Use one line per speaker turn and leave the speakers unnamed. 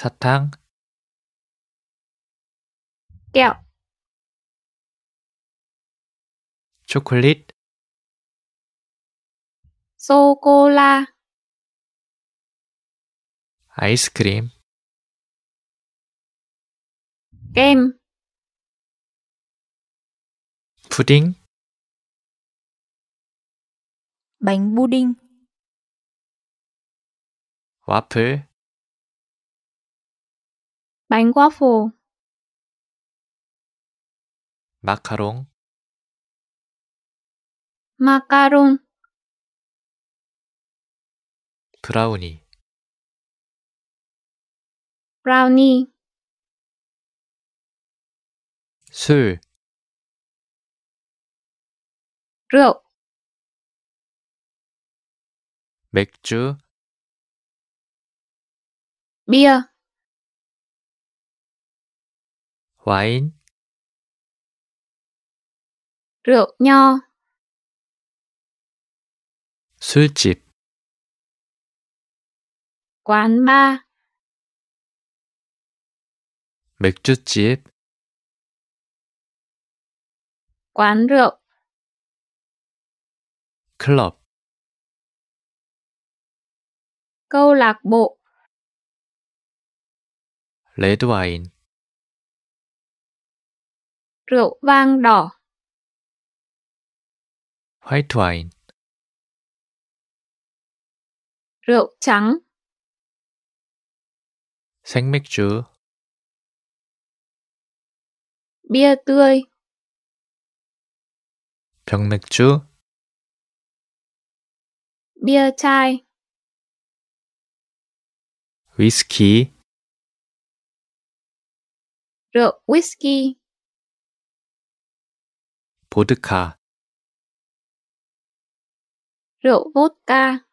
sắt thang
kẹo
chocolate
sô cô la
ice cream
kem
pudding
bánh pudding.
waffle
Bánh quá phô.
마카롱.
마카롱.
브라우니.
브라우니.
술.
르오
맥주.
미어.
와인,
rượu nho,
술집,
quán bar,
맥주집,
quán rượu,
클럽,
câu lạc bộ,
레드 와인,
rượu vang đỏ.
White wine.
Rượu trắng.
Xanh mít chứa.
Bia tươi.
Trong nước chứa.
Bia chai.
Whisky.
Rượu whisky.
Vodka.
Rượu vodka.